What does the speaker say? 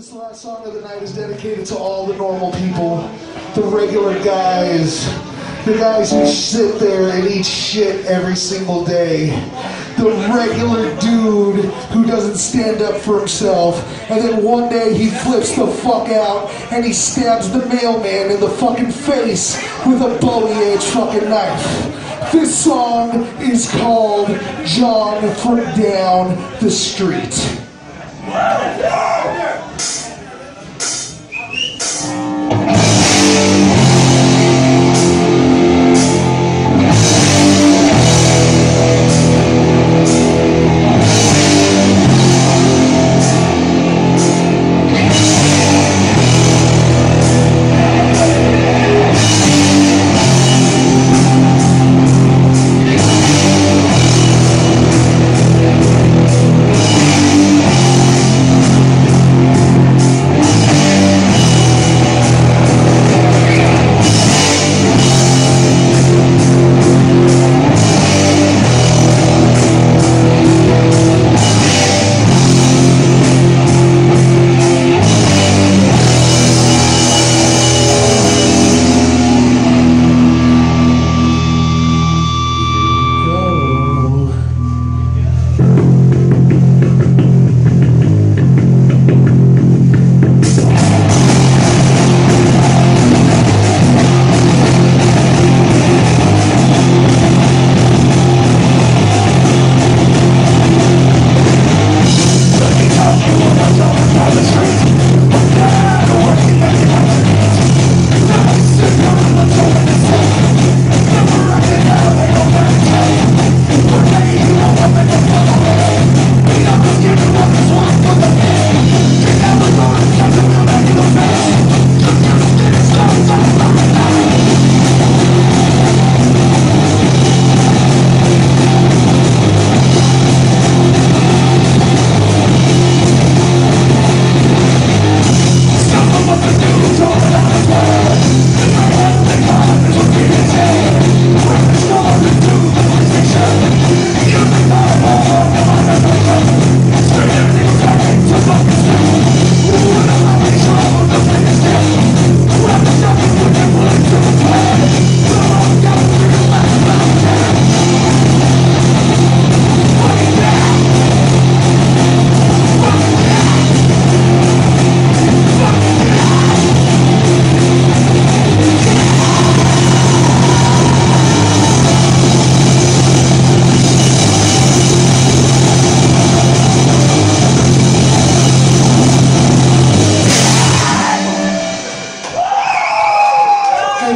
This last song of the night is dedicated to all the normal people, the regular guys, the guys who sit there and eat shit every single day, the regular dude who doesn't stand up for himself, and then one day he flips the fuck out and he stabs the mailman in the fucking face with a Bowie edge fucking knife. This song is called John from Down the Street. Go.